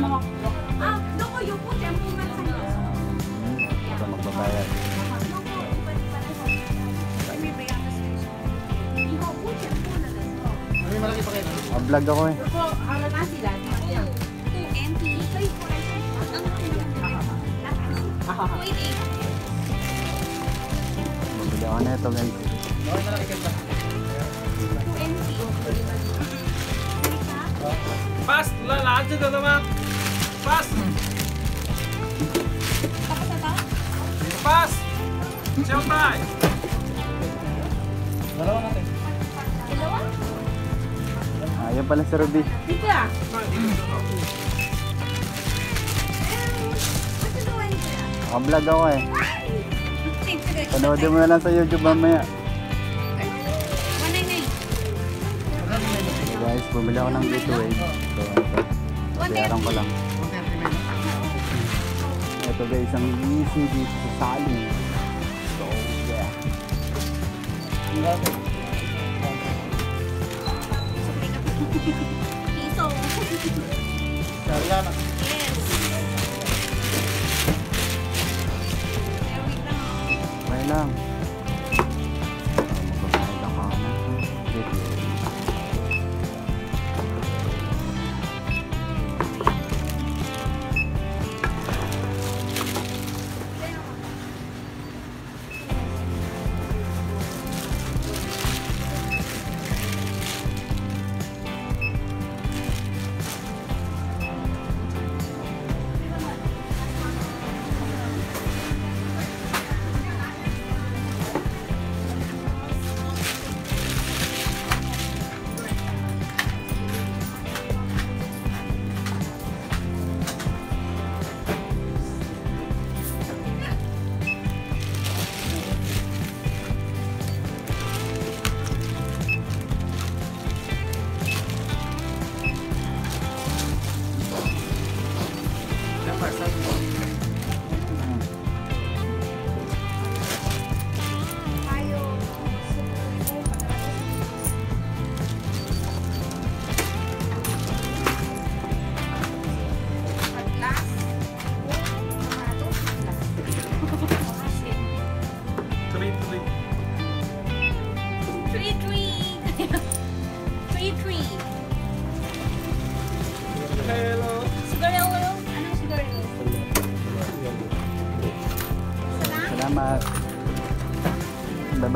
Ito magbabayad. Vlog ako eh. Bumili ako na ito guys. Lalaan dyan na naman. Pas! Tapos na to? Pas! Siyempre! Dalawa? Ah, yan pala si Ruby. Dito ah. Naka-vlog ako eh. Panoodin mo na lang sa YouTube mamaya. 199. So guys, bumili ako ng gateway. So, ito. Bayaran ko lang. Ito guys, ang easy dito sa Sali. So, yeah. Piso. Yes. There we go. Okay lang.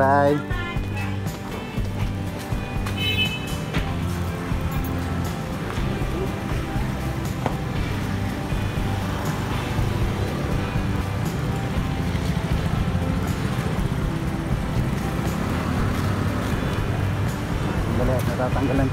Bye. Natatanggalan